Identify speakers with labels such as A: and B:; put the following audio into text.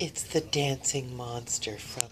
A: It's the dancing monster from